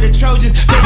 where the Trojans. Baby,